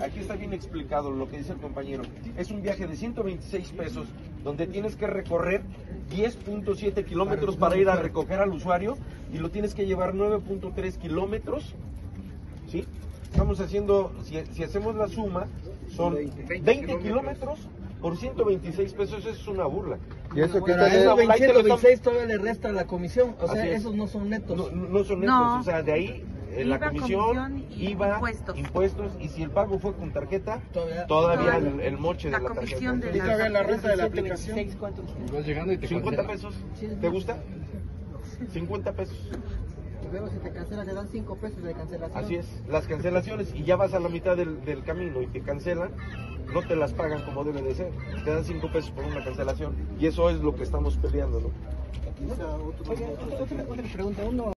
Aquí está bien explicado lo que dice el compañero. Es un viaje de 126 pesos donde tienes que recorrer 10.7 kilómetros para ir a recoger al usuario y lo tienes que llevar 9.3 kilómetros. ¿Sí? Estamos haciendo, si, si hacemos la suma, son 20 kilómetros por 126 pesos. Eso es una burla. Y eso que a esos Ahí te lo 126 todavía le resta la comisión. O sea, es. esos no son netos. No, no son netos, No. o sea, de ahí eh, la IVA, comisión, comisión y IVA, impuestos. impuestos, y si el pago fue con tarjeta, Todavía- todavía el, el moche la de la tarjeta. de Y todavía la renta de la aplicación. 126, ¿cuánto? Vas llegando y te 50 cancela. pesos, ¿te gusta? 50 pesos, Luego si te cancela te dan 5 pesos de cancelación. así es. Las cancelaciones, y ya vas a la mitad del, del camino y te cancelan, no te las pagan como debe de ser. Te dan 5 pesos por una cancelación, y eso es lo que estamos peleando, ¿no? Otra, otra pregunta, uno